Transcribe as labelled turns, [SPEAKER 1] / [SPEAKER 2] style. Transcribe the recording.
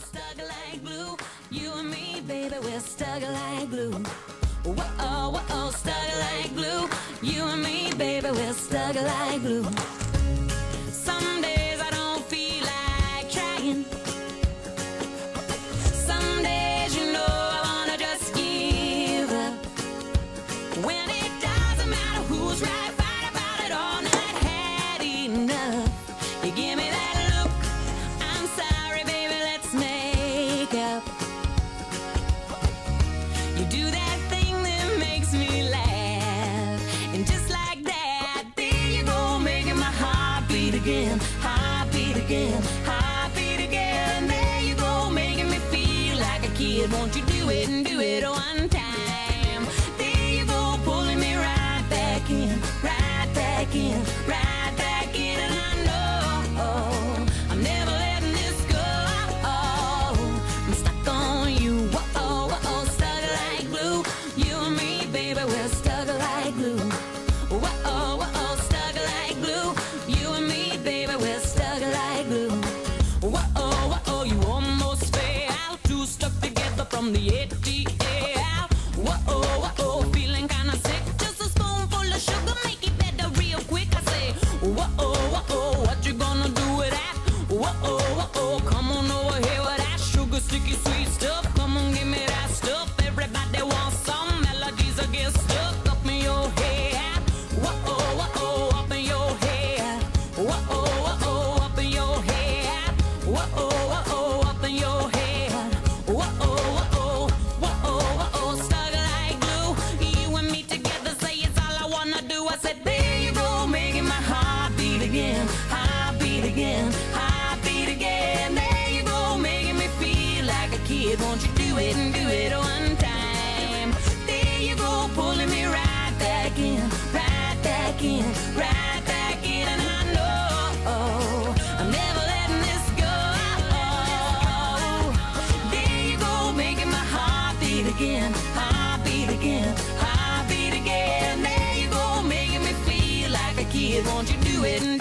[SPEAKER 1] stuck like glue. You and me, baby, we're stuck like glue. Whoa, whoa, stuck like glue. You and me, baby, we're stuck like glue. Make up. You do that thing that makes me laugh. And just like that, there you go, making my heart beat again. Heart beat again. Heart beat again. There you go, making me feel like a kid. Won't you do it and do it one time? There you go, pulling me right back in. Right back in. Right Do it one time? There you go, pulling me right back in, right back in, right back in, and I know I'm never letting this go. There you go, making my heart beat again, heart beat again, heart beat again. There you go, making me feel like a kid. Won't you do it